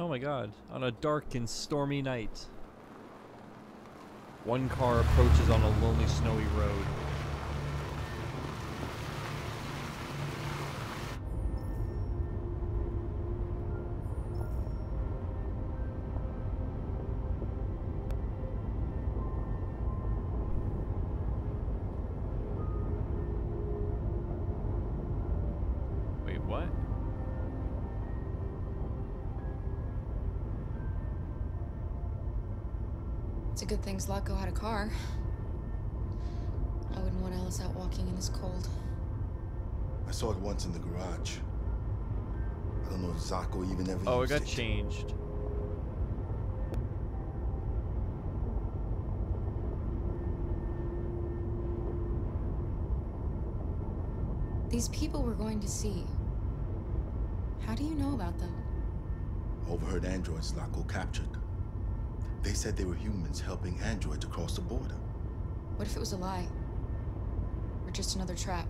Oh my god, on a dark and stormy night. One car approaches on a lonely snowy road. It's a good thing Zlatko had a car. I wouldn't want Alice out walking in this cold. I saw it once in the garage. I don't know if Zlatko even ever Oh, it used got changed. These people we're going to see. How do you know about them? Overheard androids Zlatko captured. They said they were humans helping androids across the border. What if it was a lie? Or just another trap?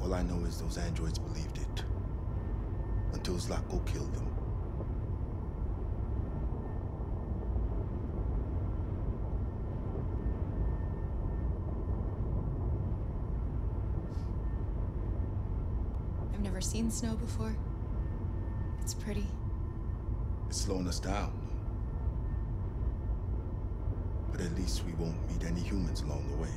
All I know is those androids believed it. Until Zlatko killed them. I've never seen snow before. It's pretty. It's slowing us down. But at least we won't meet any humans along the way.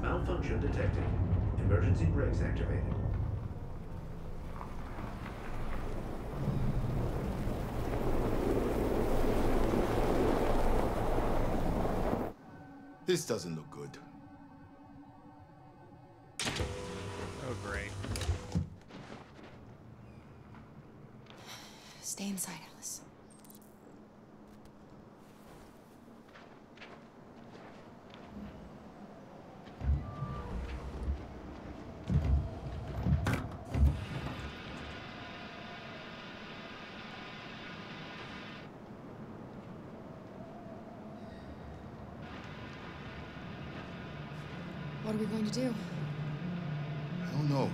Malfunction detected. Emergency brakes activated. This doesn't look good. Oh, great. Stay inside, Alice. What are we going to do? I don't know.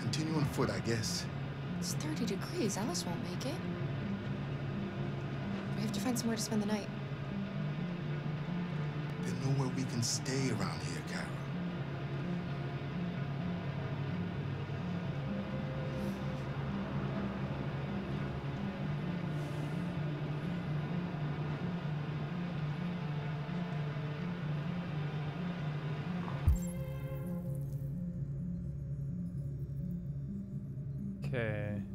Continue on foot, I guess. It's 30. Alice won't make it. We have to find somewhere to spend the night. There's nowhere we can stay around here, Kara. Okay.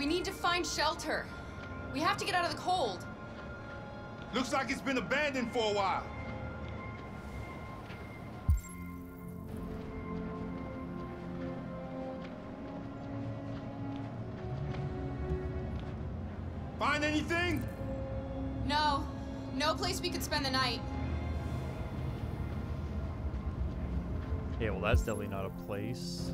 We need to find shelter. We have to get out of the cold. Looks like it's been abandoned for a while. Find anything? No. No place we could spend the night. Yeah, well, that's definitely not a place.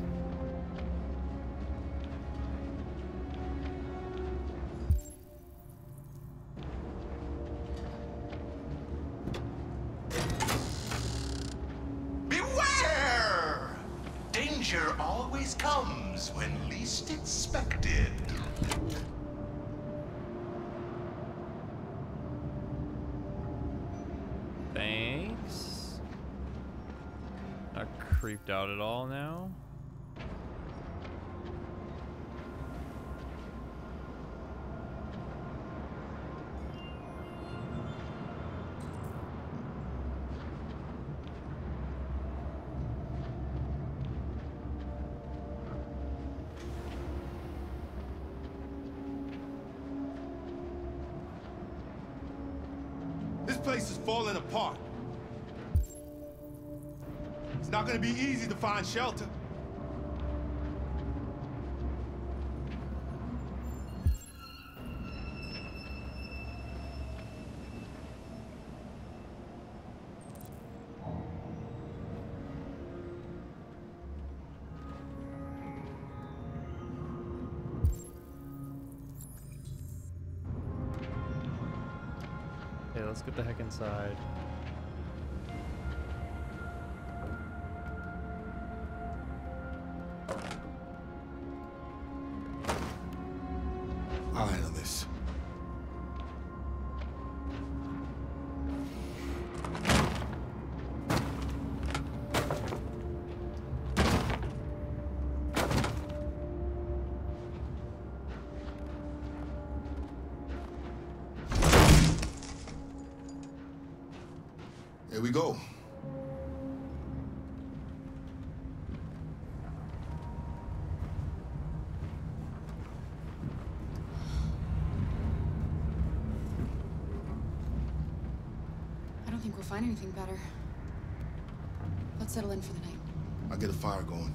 Not gonna be easy to find shelter. Okay, let's get the heck inside. I'll handle this. Here we go. Find anything better. Let's settle in for the night. I'll get a fire going.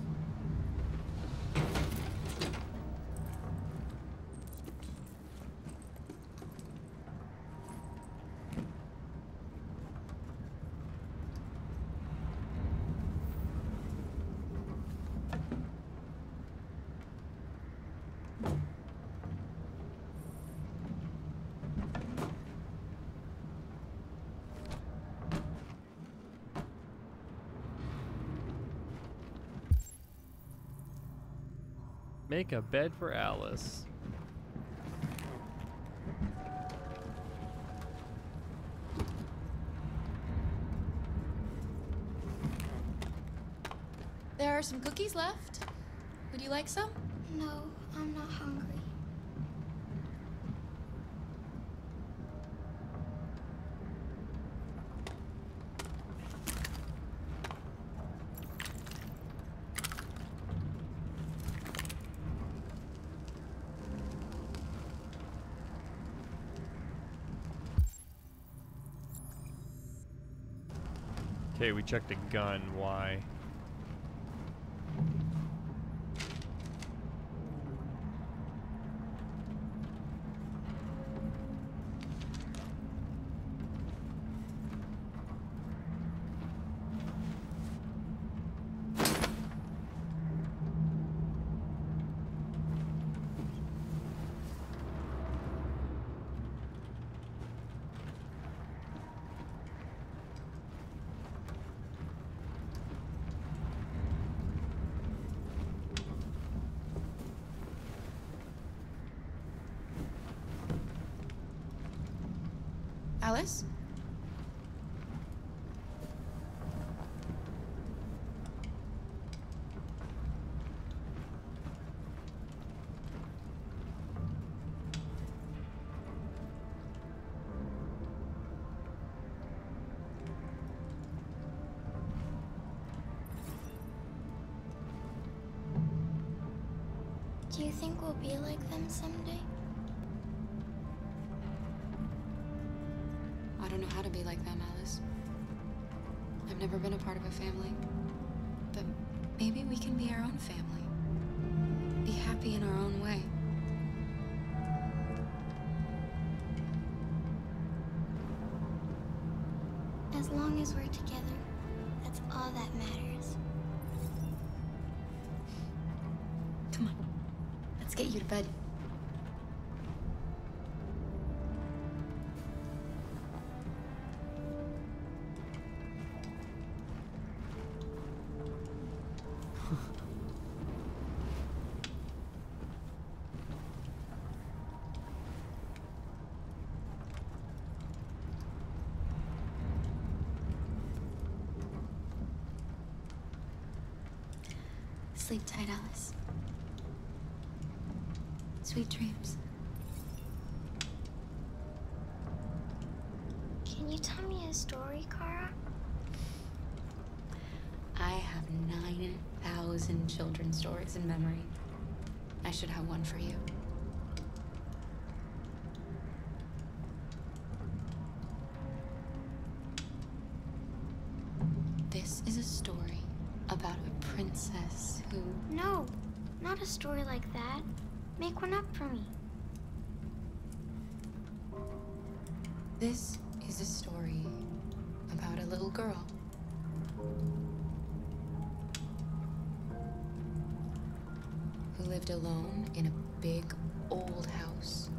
Make a bed for Alice. There are some cookies left. Would you like some? No, I'm not hungry. Okay, we checked a gun. Why? Do you think we'll be like them someday? I don't know how to be like them, Alice. I've never been a part of a family. But maybe we can be our own family. Be happy in our own way. As long as we're together, bed. Sleep tight, Alice. Sweet dreams. Can you tell me a story, Kara? I have 9,000 children's stories in memory. I should have one for you. This is a story about a princess who. No, not a story like that. Make one up for me. This is a story about a little girl. Who lived alone in a big old house.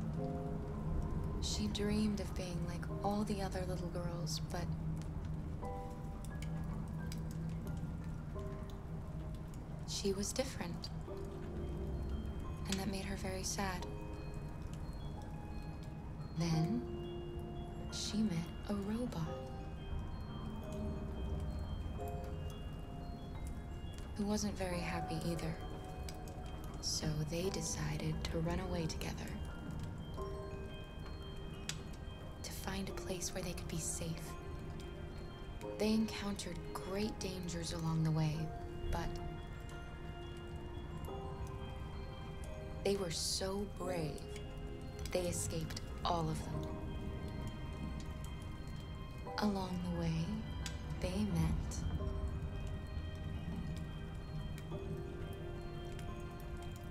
She dreamed of being like all the other little girls, but. She was different. Made her very sad. Then she met a robot who wasn't very happy either. So they decided to run away together to find a place where they could be safe. They encountered great dangers along the way, but they were so brave they escaped all of them. Along the way, they met.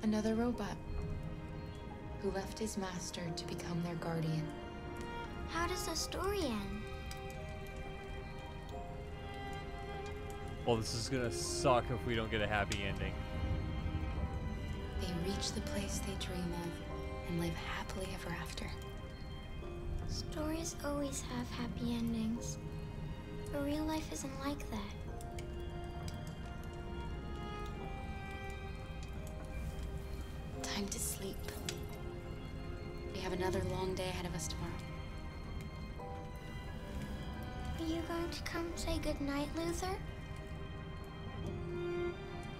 Another robot who left his master to become their guardian. How does the story end? Well, this is gonna suck if we don't get a happy ending. They reach the place they dream of and live happily ever after. Stories always have happy endings. But real life isn't like that. Time to sleep. We have another long day ahead of us tomorrow. Are you going to come say goodnight, Luther?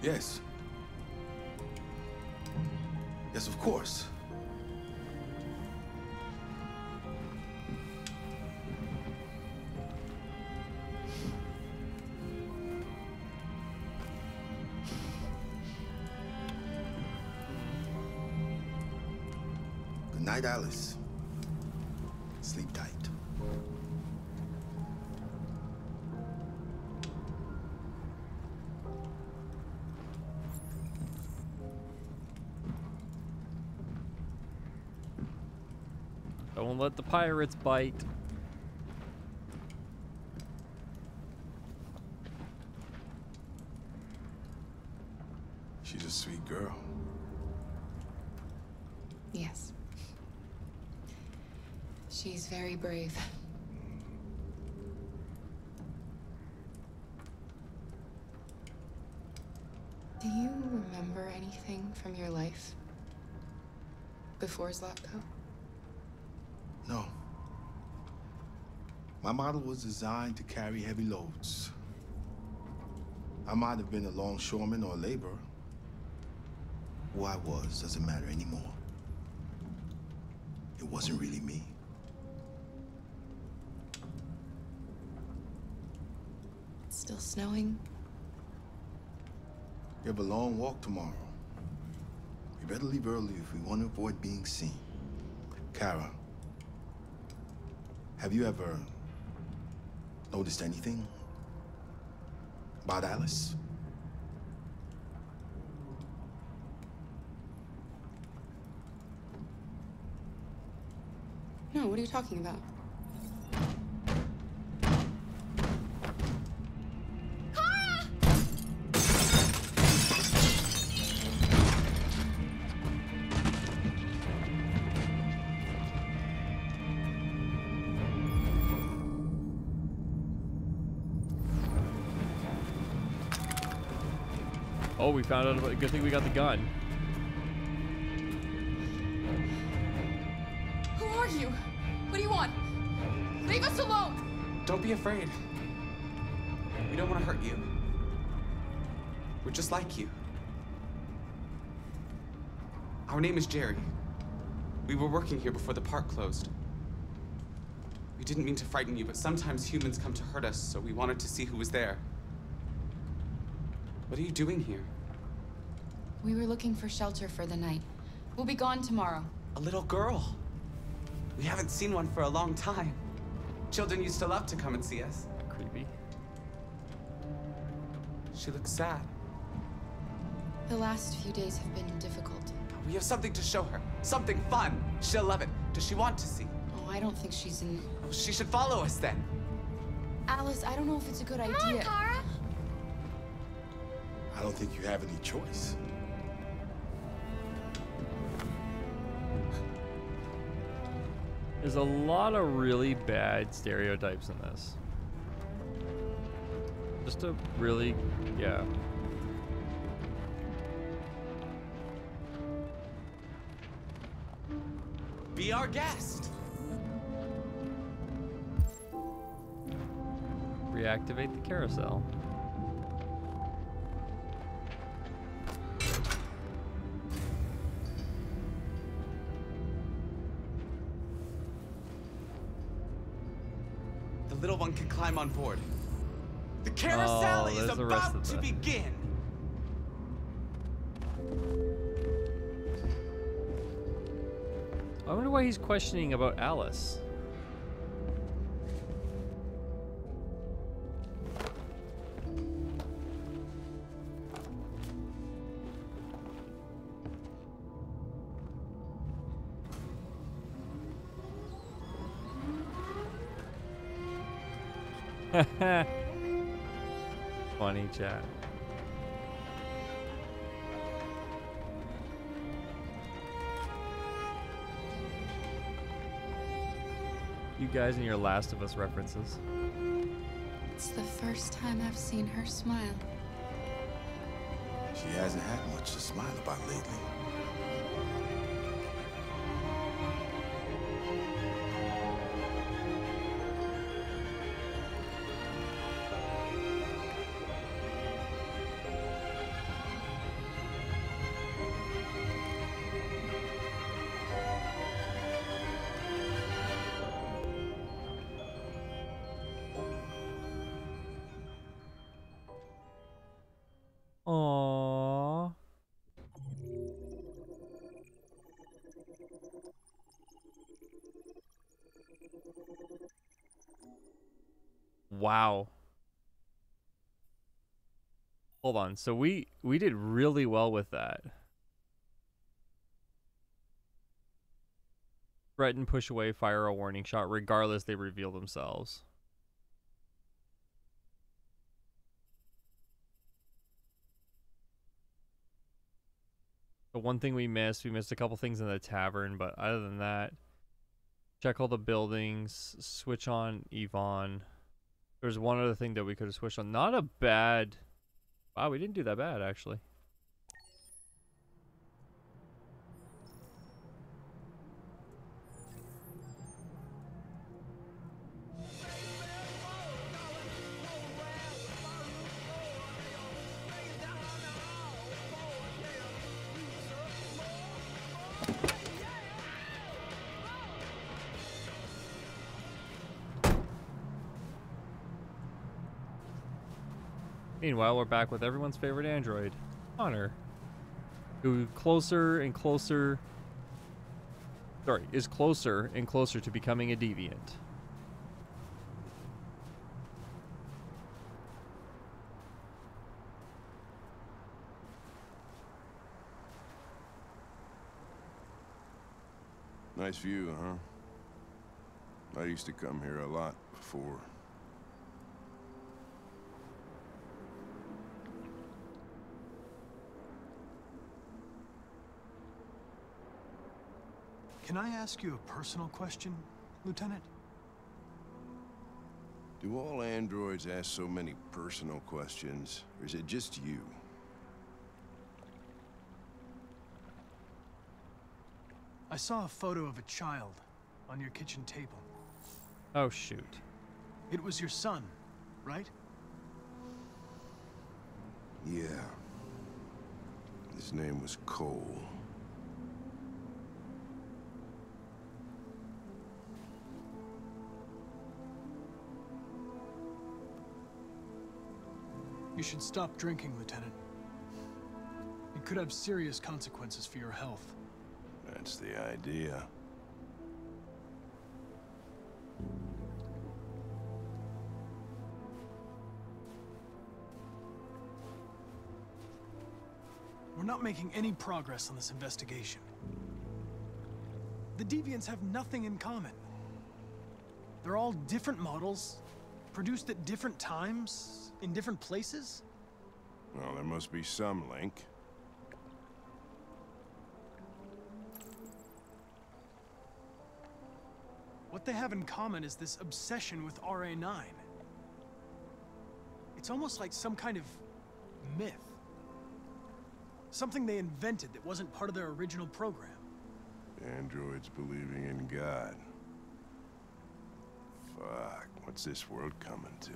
Yes. Yes, of course. The pirates bite. She's a sweet girl. Yes. She's very brave. Do you remember anything from your life before Zlatko? No. My model was designed to carry heavy loads. I might have been a longshoreman or a laborer. Who I was doesn't matter anymore. It wasn't really me. It's still snowing. We have a long walk tomorrow. We better leave early if we want to avoid being seen. Kara, have you ever noticed anything about Alice? No, what are you talking about? Oh, we found out about. Good thing we got the gun. Who are you? What do you want? Leave us alone! Don't be afraid. We don't want to hurt you. We're just like you. Our name is Jerry. We were working here before the park closed. We didn't mean to frighten you, but sometimes humans come to hurt us, so we wanted to see who was there. What are you doing here? We were looking for shelter for the night. We'll be gone tomorrow. A little girl. We haven't seen one for a long time. Children used to love to come and see us. Creepy. She looks sad. The last few days have been difficult. We have something to show her. Something fun. She'll love it. Does she want to see? Oh, I don't think she's in. Oh, she should follow us then. Alice, I don't know if it's a good Come idea. on, Kara. I don't think you have any choice. There's a lot of really bad stereotypes in this. Just a really, yeah. Be our guest. Reactivate the carousel. Climb on board. The carousel Oh, is about to begin. I wonder why he's questioning about Alice. Chat. You guys and your Last of Us references. It's the first time I've seen her smile. She hasn't had much to smile about lately. Wow. Hold on. So we we did really well with that. Threaten, push away, fire a warning shot. Regardless, they reveal themselves. The one thing we missed, we missed a couple things in the tavern, but other than that, check all the buildings, switch on Yvonne. There's one other thing that we could have switched on. Not a bad. Wow, we didn't do that bad actually. Meanwhile, we're back with everyone's favorite android, Connor, who closer and closer. Sorry, is closer and closer to becoming a deviant. Nice view, huh? I used to come here a lot before. Can I ask you a personal question, Lieutenant? Do all androids ask so many personal questions, or is it just you? I saw a photo of a child on your kitchen table. Oh shoot. It was your son, right? Yeah. His name was Cole. You should stop drinking, Lieutenant. It could have serious consequences for your health. That's the idea. We're not making any progress on this investigation. The Deviants have nothing in common. They're all different models, produced at different times, in different places. Well, there must be some link. What they have in common is this obsession with RA9. It's almost like some kind of myth. Something they invented that wasn't part of their original program. Androids believing in God. Fuck, what's this world coming to?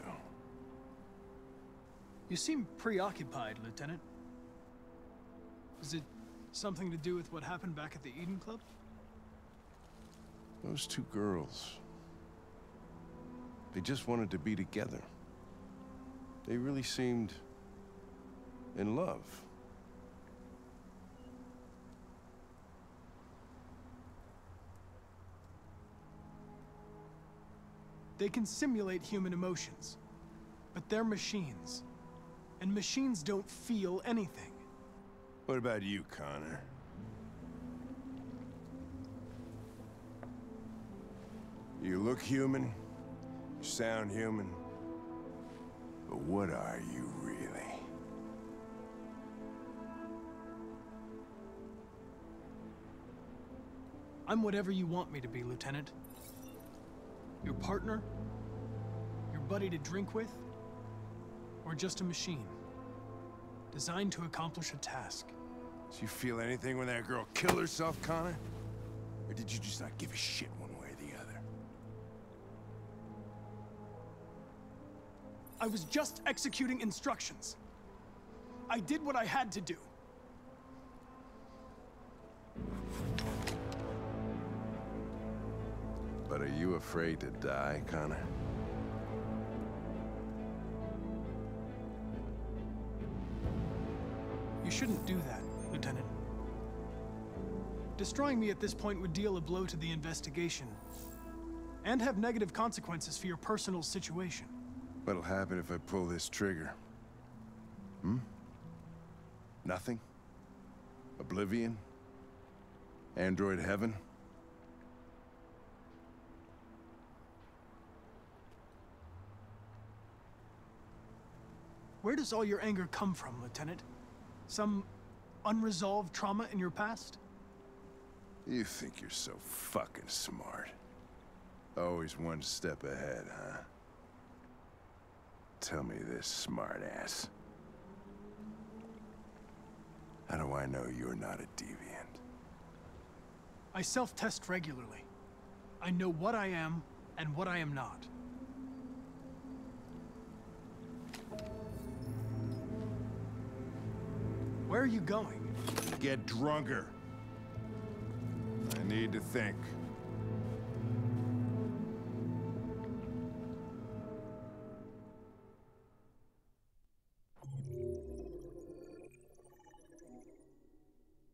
You seem preoccupied, Lieutenant. Is it something to do with what happened back at the Eden Club? Those two girls. They just wanted to be together. They really seemed in love. They can simulate human emotions, but they're machines. And machines don't feel anything. What about you, Connor? You look human, you sound human, but what are you really? I'm whatever you want me to be, Lieutenant. Your partner? Your buddy to drink with? Or just a machine? Designed to accomplish a task. Did you feel anything when that girl killed herself, Connor? Or did you just not give a shit one way or the other? I was just executing instructions. I did what I had to do. You afraid to die, Connor? You shouldn't do that, Lieutenant. Destroying me at this point would deal a blow to the investigation. And have negative consequences for your personal situation. What'll happen if I pull this trigger? Hmm? Nothing? Oblivion? Android heaven? Where does all your anger come from, Lieutenant? Some unresolved trauma in your past? You think you're so fucking smart. Always one step ahead, huh? Tell me this, smartass. How do I know you're not a deviant? I self-test regularly. I know what I am and what I am not. Where are you going? Get drunker. I need to think.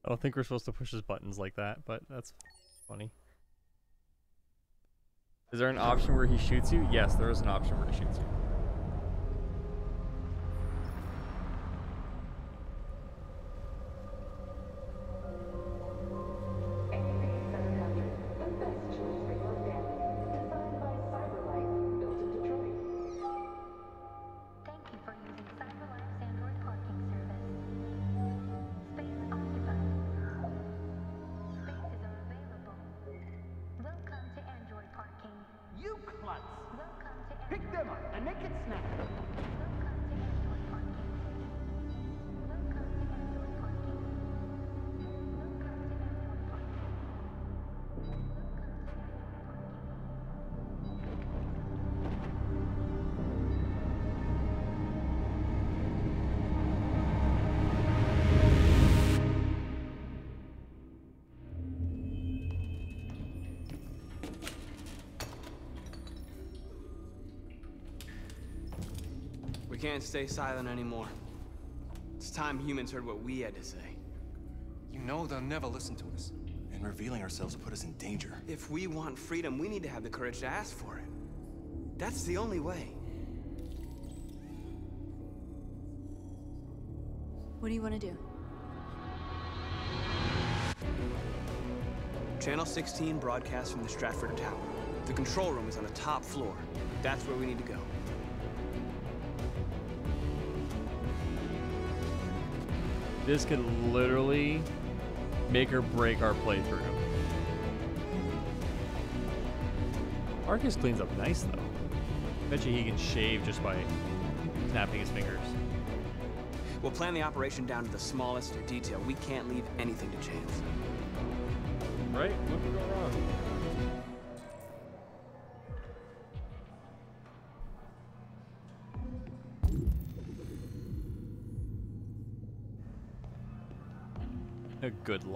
I don't think we're supposed to push his buttons like that, but that's funny. Is there an option where he shoots you? Yes, there is an option where he shoots you. You can't stay silent anymore. It's time humans heard what we had to say. You know they'll never listen to us. And revealing ourselves put us in danger. If we want freedom, we need to have the courage to ask for it. That's the only way. What do you want to do? Channel 16 broadcasts from the Stratford Tower. The control room is on the top floor. That's where we need to go. This could literally make or break our playthrough. Marcus cleans up nice though. Bet you he can shave just by snapping his fingers. We'll plan the operation down to the smallest detail. We can't leave anything to chance. Right? What could go wrong?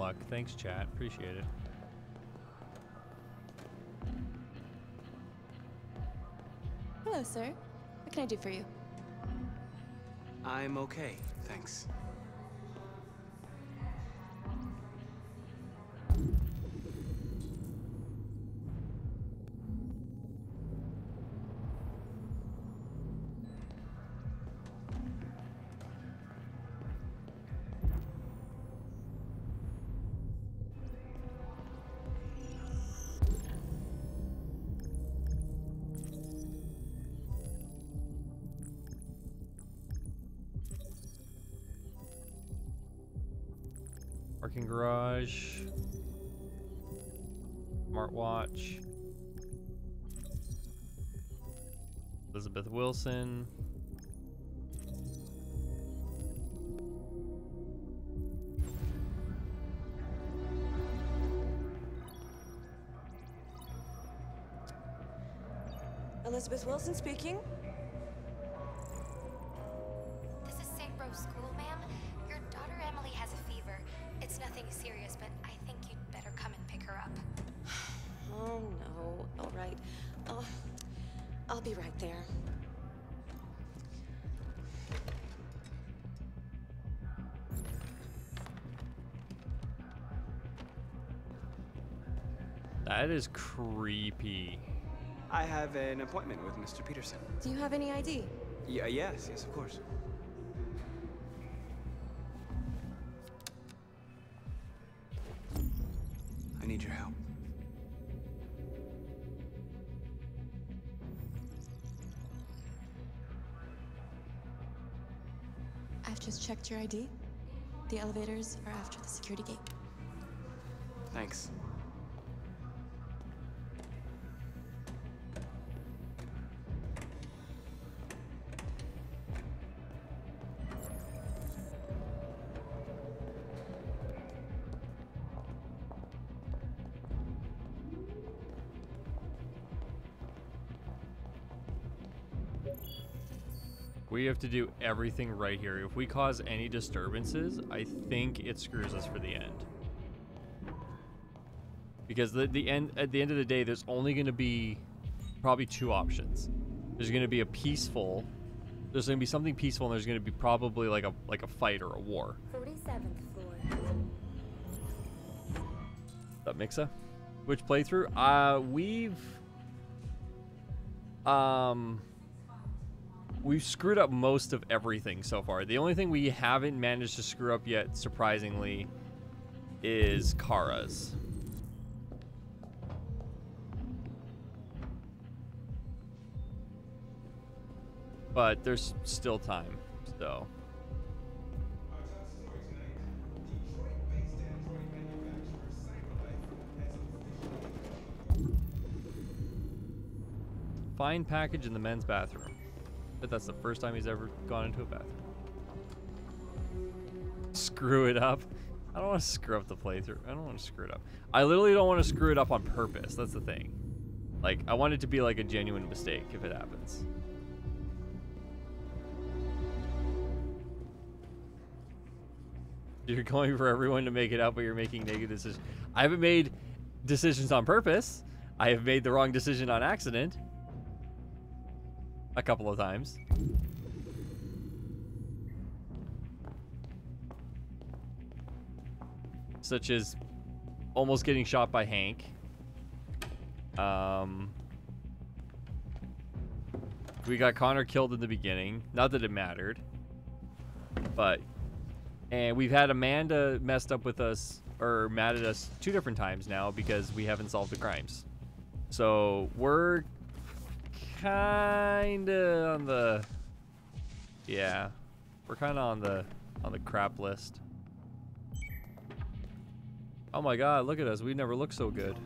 Luck. Thanks, chat. Appreciate it. Hello, sir. What can I do for you? I'm okay, thanks. Wilson. Elizabeth Wilson speaking. That is creepy. I have an appointment with Mr. Peterson. Do you have any ID? Yeah, yes, yes, of course. I need your help. I've just checked your ID. The elevators are after the security gate. Thanks. We have to do everything right here. If we cause any disturbances, I think it screws us for the end. Because the, the end at the end of the day, there's only going to be probably two options. There's going to be a peaceful, there's going to be something peaceful, and there's going to be probably like a like a fight or a war. 47th floor. That Mixa? Which playthrough? Uh, we've um we've screwed up most of everything so far. The only thing we haven't managed to screw up yet, surprisingly, is Kara's. But there's still time, so. Find package in the men's bathroom. But that's the first time he's ever gone into a bathroom. Screw it up. I don't want to screw up the playthrough. I don't want to screw it up. I literally don't want to screw it up on purpose. That's the thing. Like, I want it to be like a genuine mistake if it happens. You're going for everyone to make it out, but you're making negative decisions. I haven't made decisions on purpose. I have made the wrong decision on accident. A couple of times. Such as almost getting shot by Hank. Um, we got Connor killed in the beginning. Not that it mattered. But and we've had Amanda messed up with us or mad at us two different times now because we haven't solved the crimes. So we're kind of on the yeah, we're kind of on the on the crap list. Oh my god, look at us. We never looked so good.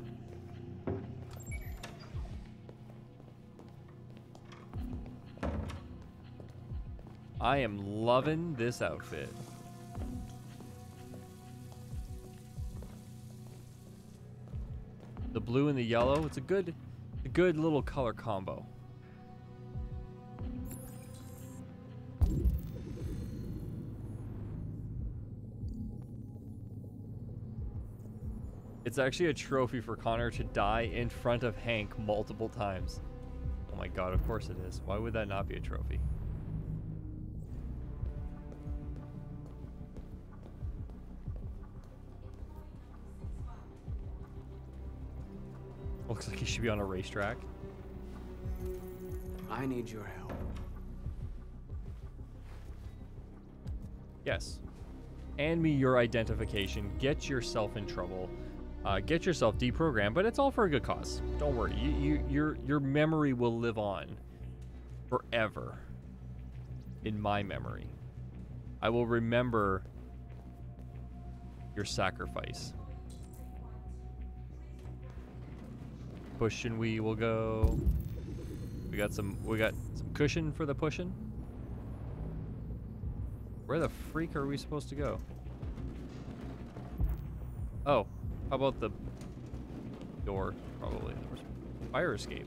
I am loving this outfit. The blue and the yellow, it's a good a good little color combo. It's actually a trophy for Connor to die in front of Hank multiple times. Oh my god, of course it is. Why would that not be a trophy? Looks like he should be on a racetrack. I need your help. Yes. Hand me your identification. Get yourself in trouble. Uh, get yourself deprogrammed, but it's all for a good cause. Don't worry. You, you, your, your memory will live on forever in my memory. I will remember your sacrifice. Push and we will go. We got some. We got some cushion for the pushing. Where the freak are we supposed to go? Oh, how about the door? Probably. Fire escape.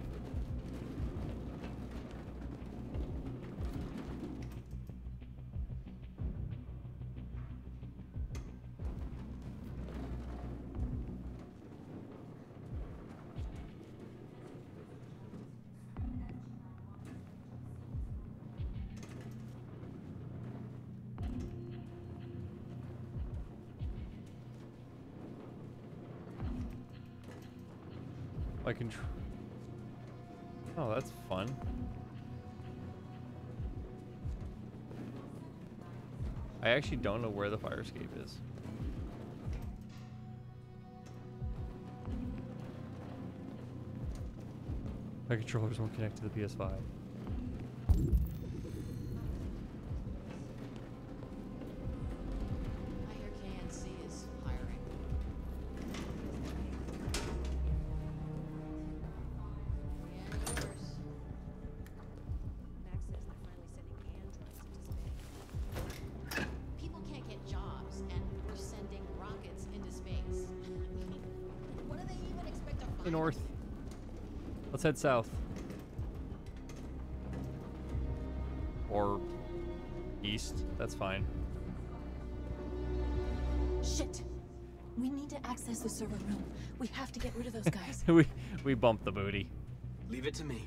Actually don't know where the fire escape is. My controllers won't connect to the PS5. Let's head south. Or east. That's fine. Shit! We need to access the server room. We have to get rid of those guys. we we bumped the booty. Leave it to me.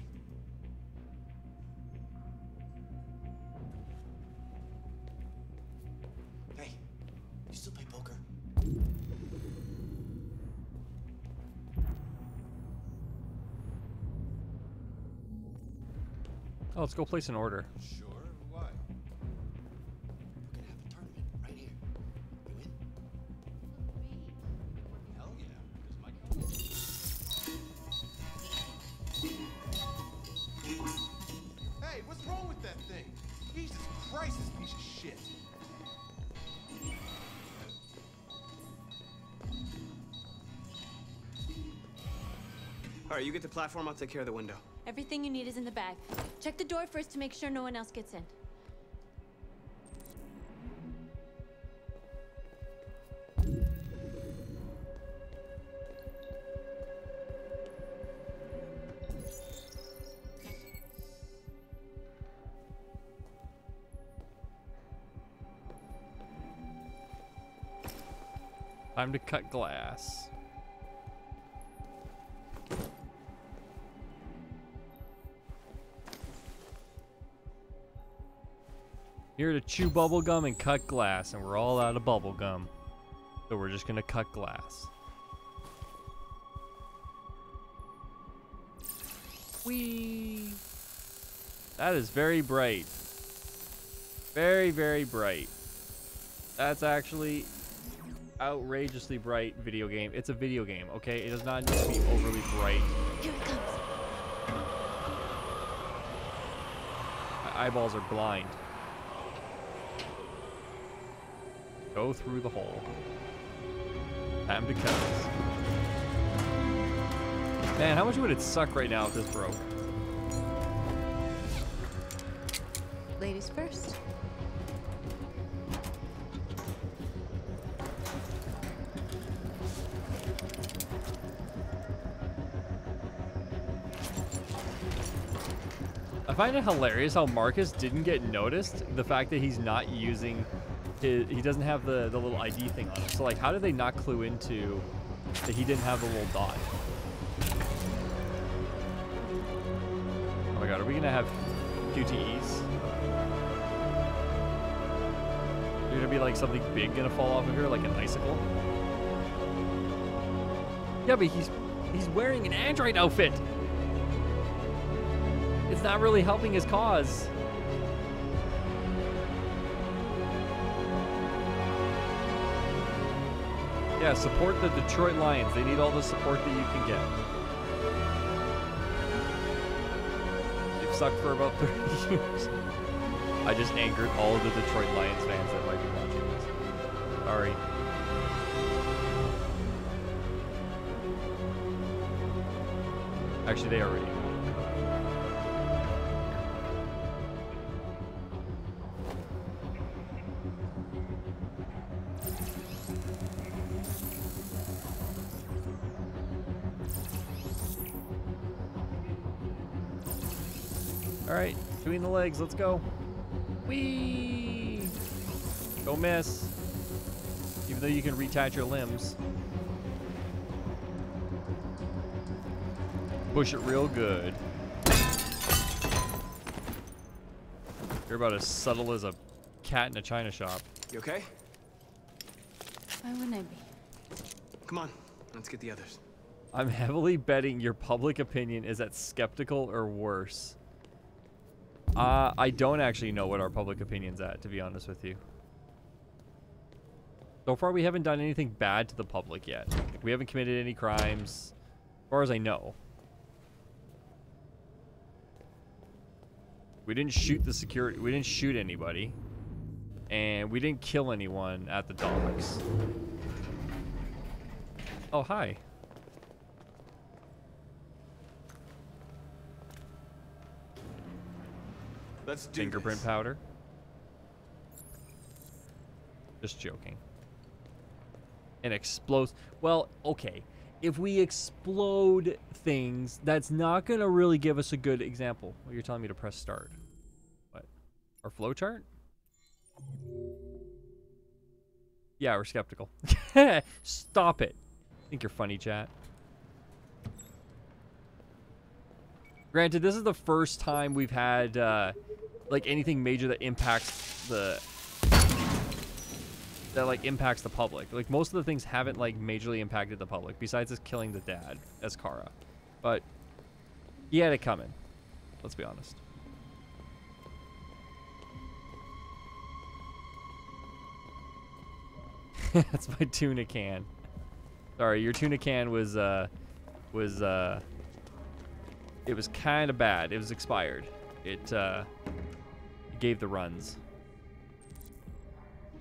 Oh, let's go place an order. Sure. Why? We're gonna have a tournament right here. You in? Hell yeah. There's my Hey, what's wrong with that thing? Jesus Christ, this piece of shit. All right, you get the platform. I'll take care of the window. Everything you need is in the bag. Check the door first to make sure no one else gets in. Time to cut glass. Here to chew bubble gum and cut glass, and we're all out of bubble gum. So we're just gonna cut glass. Whee! That is very bright. Very, very bright. That's actually outrageously bright video game. It's a video game, okay? It does not need to be overly bright. Here it comes. My eyeballs are blind. Go through the hole. Time to cut. Man, how much would it suck right now if this broke? Ladies first. I find it hilarious how Marcus didn't get noticed. The fact that he's not using he doesn't have the, the little ID thing on him. So like, how did they not clue into that he didn't have the little dot? Oh my god, are we gonna have QTEs? Are gonna be like something big gonna fall off of here, like an icicle? Yeah, but he's he's wearing an android outfit. It's not really helping his cause. Yeah, support the Detroit Lions. They need all the support that you can get. They've sucked for about 30 years. I just angered all of the Detroit Lions fans that might be watching this. Sorry. Actually, they already know. Between the legs, let's go. Whee! Go miss. Even though you can reattach your limbs. Push it real good. You're about as subtle as a cat in a china shop. You okay? Why wouldn't I be? Come on, let's get the others. I'm heavily betting your public opinion is at skeptical or worse. Uh, I don't actually know what our public opinion's at, to be honest with you. So far, we haven't done anything bad to the public yet. We haven't committed any crimes, as far as I know. We didn't shoot the security. We didn't shoot anybody. And we didn't kill anyone at the docks. Oh, hi. Let's do Fingerprint this. powder. Just joking. And explodes. Well, okay. If we explode things, that's not going to really give us a good example. Well, you're telling me to press start. What? Our flowchart? Yeah, we're skeptical. Stop it. I think you're funny, chat. Granted, this is the first time we've had uh, like anything major that impacts the that like impacts the public. Like most of the things haven't like majorly impacted the public besides us killing the dad as Kara. But he had it coming. Let's be honest. That's my tuna can. Sorry, your tuna can was uh was uh it was kind of bad. It was expired. It uh gave the runs.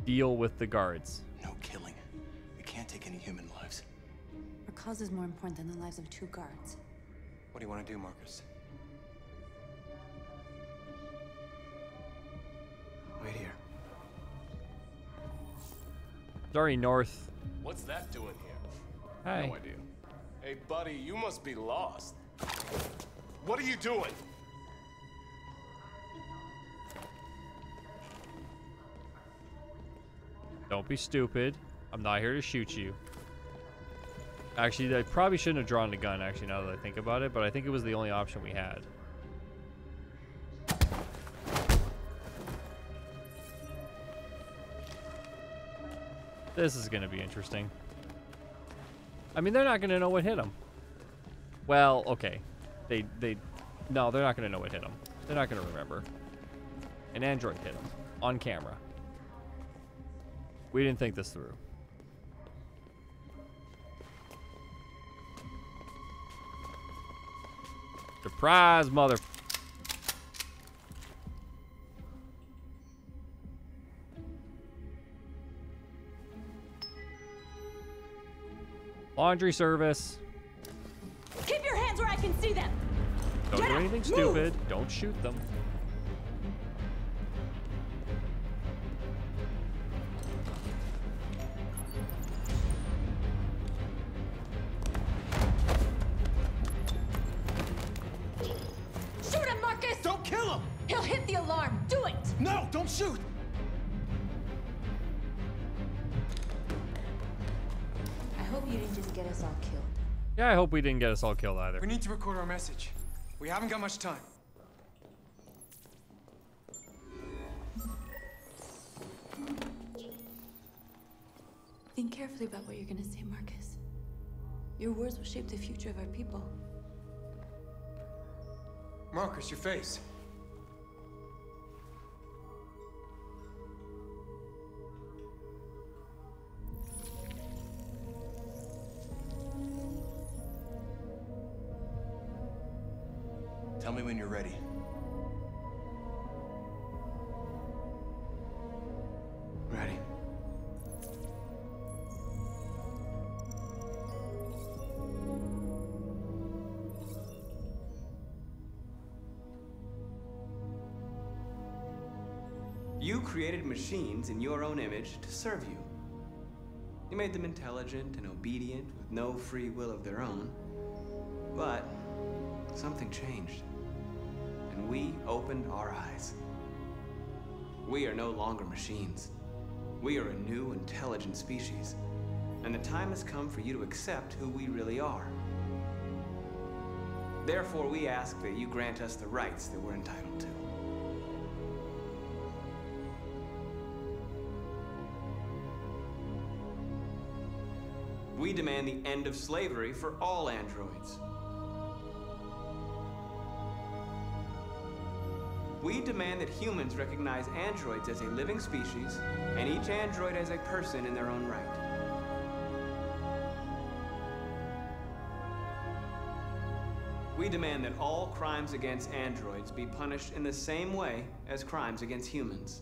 Deal with the guards. No killing. We can't take any human lives. Our cause is more important than the lives of two guards. What do you want to do, Marcus? Wait here. Sorry, North. What's that doing here? Hi. No idea. Hey, buddy, you must be lost. What are you doing? Don't be stupid. I'm not here to shoot you. Actually, I probably shouldn't have drawn the gun, actually, now that I think about it, but I think it was the only option we had. This is going to be interesting. I mean, they're not going to know what hit them. Well, okay. They, they, no, they're not going to know what hit them. They're not going to remember. An android hit them on camera. We didn't think this through. Surprise, mother... Laundry service. Keep your hands where I can see them. Don't Get do anything up, stupid. Move. Don't shoot them. Get us all killed. Yeah, I hope we didn't get us all killed either. We need to record our message. We haven't got much time. Think carefully about what you're gonna say, Marcus. Your words will shape the future of our people. Marcus, your face. Tell me when you're ready. Ready. You created machines in your own image to serve you. You made them intelligent and obedient with no free will of their own. But something changed. We opened our eyes. We are no longer machines. We are a new, intelligent species. And the time has come for you to accept who we really are. Therefore, we ask that you grant us the rights that we're entitled to. We demand the end of slavery for all androids. We demand that humans recognize androids as a living species and each android as a person in their own right. We demand that all crimes against androids be punished in the same way as crimes against humans.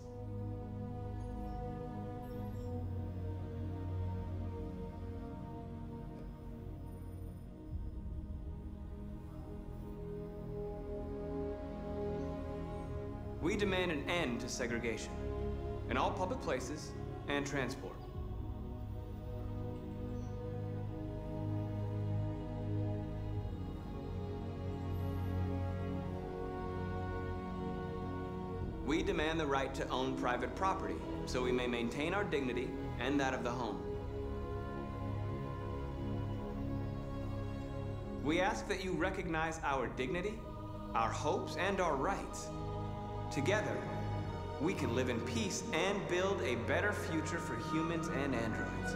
We demand an end to segregation in all public places and transport. We demand the right to own private property so we may maintain our dignity and that of the home. We ask that you recognize our dignity, our hopes, and our rights. Together, we can live in peace and build a better future for humans and androids.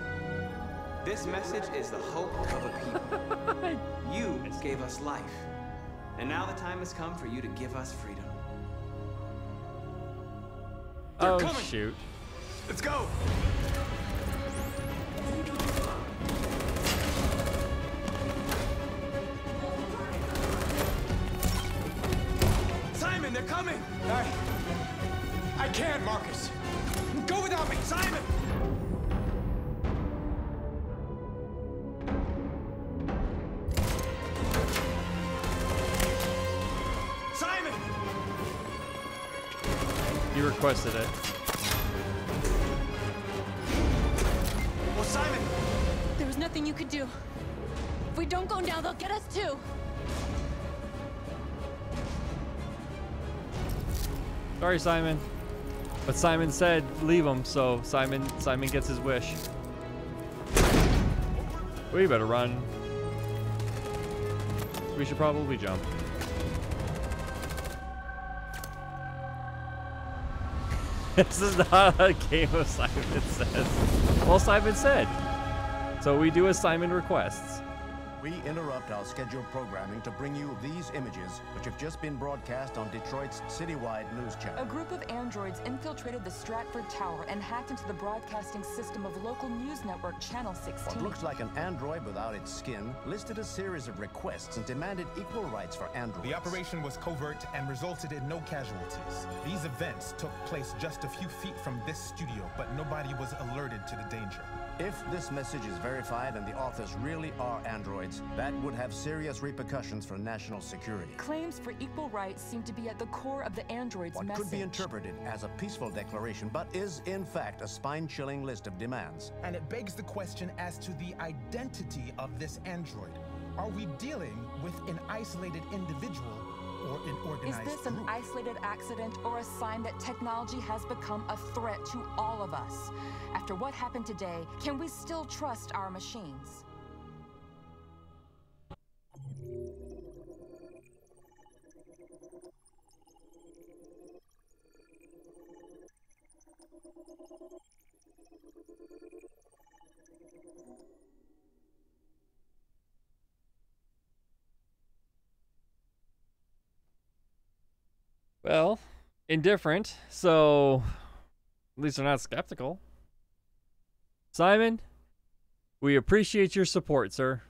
This message is the hope of a people. you gave us life, and now the time has come for you to give us freedom. oh coming. shoot. Let's go! Coming! I... I can't, Marcus. Go without me, Simon! Simon! You requested it. Well, Simon! There was nothing you could do. If we don't go now, they'll get us too. Sorry, Simon. But Simon said leave him, so Simon Simon gets his wish. We better run. We should probably jump. this is not a game of Simon Says. Well, Simon said. So we do as Simon requests. We interrupt our scheduled programming to bring you these images, which have just been broadcast on Detroit's citywide news channel. A group of androids infiltrated the Stratford Tower and hacked into the broadcasting system of local news network Channel 16. What looks like an android without its skin listed a series of requests and demanded equal rights for androids. The operation was covert and resulted in no casualties. These events took place just a few feet from this studio, but nobody was alerted to the danger. If this message is verified and the authors really are androids, that would have serious repercussions for national security. Claims for equal rights seem to be at the core of the android's What message. could be interpreted as a peaceful declaration, but is in fact a spine-chilling list of demands. And it begs the question as to the identity of this android. Are we dealing with an isolated individual or an Is organized this an group? isolated accident or a sign that technology has become a threat to all of us? After what happened today, can we still trust our machines? Well, indifferent. So at least they're not skeptical. Simon, we appreciate your support, sir.